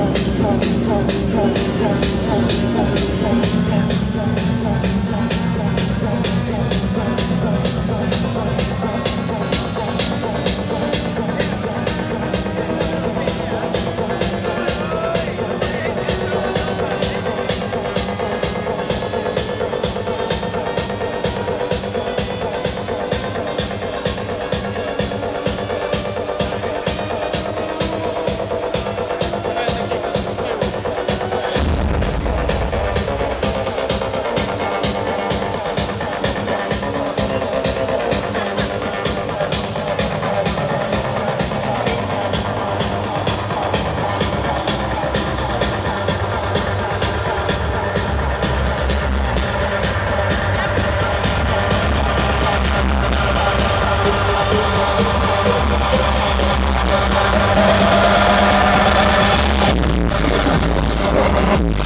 车车车